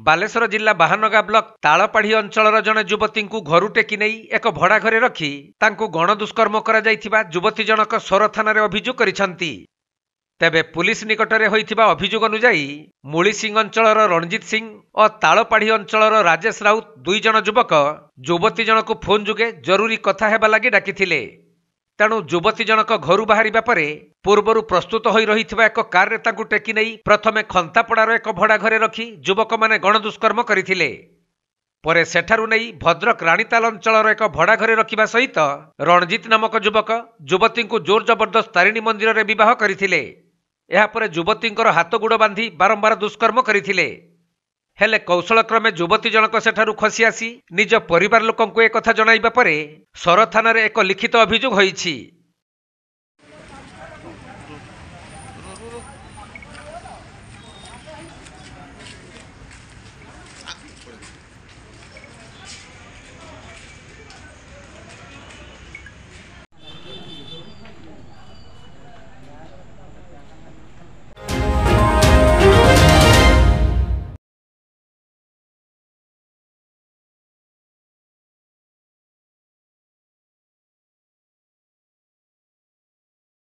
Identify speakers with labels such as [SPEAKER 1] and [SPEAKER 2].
[SPEAKER 1] ବାଲେଶ୍ୱର ଜିଲ୍ଲା ବାହାନଗା ବ୍ଲକ ତାଳପାଢି ଅଞ୍ଚଳର ଜଣେ ଯୁବତୀଙ୍କୁ ଘରୁ ଟେକି ନେଇ ଏକ ଭଡ଼ା ଘରେ ରଖି ତାଙ୍କୁ ଗଣଦୁଷ୍କର୍ମ କରାଯାଇଥିବା ଯୁବତୀ ଜଣକ ସୋର ଥାନାରେ ଅଭିଯୋଗ କରିଛନ୍ତି ତେବେ ପୁଲିସ ନିକଟରେ ହୋଇଥିବା ଅଭିଯୋଗ ଅନୁଯାୟୀ ମୁଳିସିଂ ଅଞ୍ଚଳର ରଣଜିତ ସିଂ ଓ ତାଳପାଢି ଅଞ୍ଚଳର ରାଜେଶ ରାଉତ ଦୁଇ ଜଣ ଯୁବକ ଯୁବତୀ ଜଣକୁ ଫୋନ୍ ଯୋଗେ ଜରୁରୀ କଥା ହେବା ଲାଗି ଡାକିଥିଲେ ତେଣୁ ଯୁବତୀ ଜଣକ ଘରୁ ବାହାରିବା ପରେ ପୂର୍ବରୁ ପ୍ରସ୍ତୁତ ହୋଇ ରହିଥିବା ଏକ କାରରେ ତାଙ୍କୁ ଟେକି ନେଇ ପ୍ରଥମେ ଖନ୍ତାପଡ଼ାର ଏକ ଭଡ଼ା ଘରେ ରଖି ଯୁବକମାନେ ଗଣଦୁଷ୍କର୍ମ କରିଥିଲେ। ପରେ ସେଠାରୁ ନେଇ ଭଦ୍ରକ ରାଣୀତାଲ ଅଞ୍ଚଳର ଏକ ଭଡ଼ା ଘରେ ରଖିବା ସହିତ ରଣଜିତ ନାମକ ଯୁବକ ଯୁବତୀଙ୍କୁ ଜୋର ଜବରଦସ୍ତ ତାରିଣୀ ମନ୍ଦିରରେ ବିବାହ କରିଥିଲେ। ଏହାପରେ ଯୁବତୀଙ୍କର ହାତ ଗୋଡ଼ ବାନ୍ଧି ବାରମ୍ବାର ଦୁଷ୍କର୍ମ କରିଥିଲେ। ହେଲେ କୌଶଳକ୍ରମେ ଯୁବତୀ ଜଣକ ସେଠାରୁ ଖସି ଆସି ନିଜ ପରିବାର ଲୋକଙ୍କୁ ଏକଥା ଜଣାଇବା ପରେ ସର ଥାନାରେ ଏକ ଲିଖିତ ଅଭିଯୋଗ ହୋଇଛି।